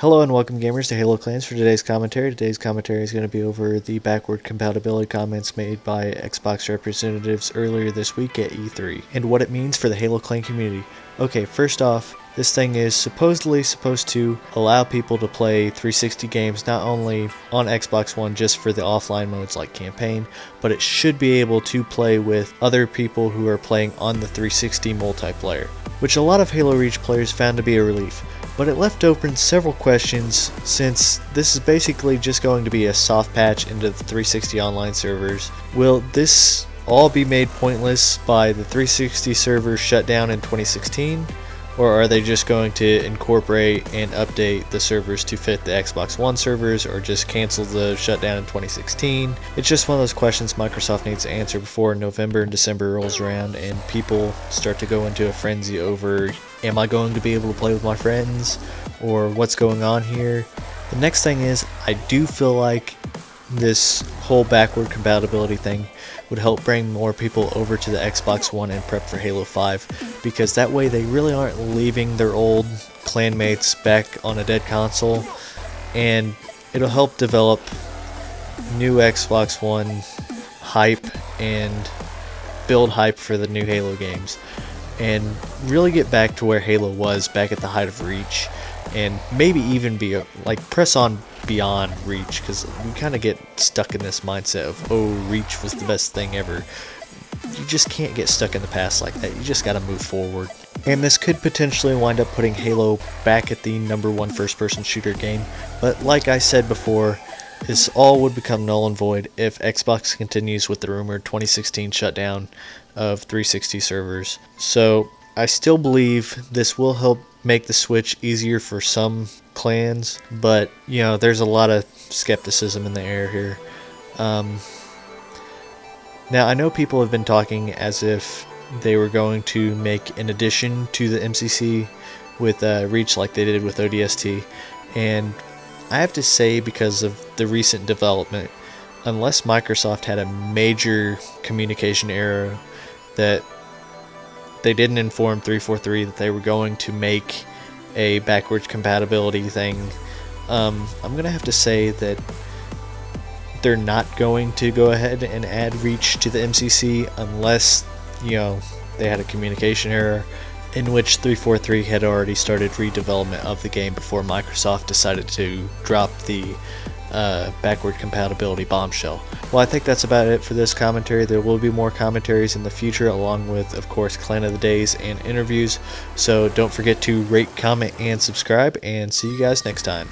Hello and welcome gamers to Halo Clans for today's commentary. Today's commentary is going to be over the backward compatibility comments made by Xbox representatives earlier this week at E3 and what it means for the Halo Clan community. Okay, first off, this thing is supposedly supposed to allow people to play 360 games not only on Xbox One just for the offline modes like campaign, but it should be able to play with other people who are playing on the 360 multiplayer, which a lot of Halo Reach players found to be a relief but it left open several questions since this is basically just going to be a soft patch into the 360 online servers. Will this all be made pointless by the 360 servers shut down in 2016? Or are they just going to incorporate and update the servers to fit the Xbox One servers or just cancel the shutdown in 2016? It's just one of those questions Microsoft needs to answer before November and December rolls around and people start to go into a frenzy over am I going to be able to play with my friends or what's going on here? The next thing is I do feel like this whole backward compatibility thing would help bring more people over to the Xbox One and prep for Halo 5 because that way they really aren't leaving their old clanmates back on a dead console and it'll help develop new Xbox One hype and build hype for the new Halo games and really get back to where Halo was back at the height of Reach and maybe even be like press on beyond Reach because we kind of get stuck in this mindset of oh Reach was the best thing ever. You just can't get stuck in the past like that. You just got to move forward. And this could potentially wind up putting Halo back at the number one first person shooter game. But like I said before, this all would become null and void if Xbox continues with the rumored 2016 shutdown of 360 servers. So I still believe this will help make the switch easier for some clans, but you know, there's a lot of skepticism in the air here. Um, now, I know people have been talking as if they were going to make an addition to the MCC with uh, Reach like they did with ODST, and I have to say, because of the recent development, unless Microsoft had a major communication error that they didn't inform 343 that they were going to make a backwards compatibility thing, um, I'm going to have to say that they're not going to go ahead and add reach to the MCC unless, you know, they had a communication error in which 343 had already started redevelopment of the game before Microsoft decided to drop the uh, backward compatibility bombshell. Well, I think that's about it for this commentary. There will be more commentaries in the future, along with, of course, Clan of the Days and interviews. So don't forget to rate, comment, and subscribe, and see you guys next time.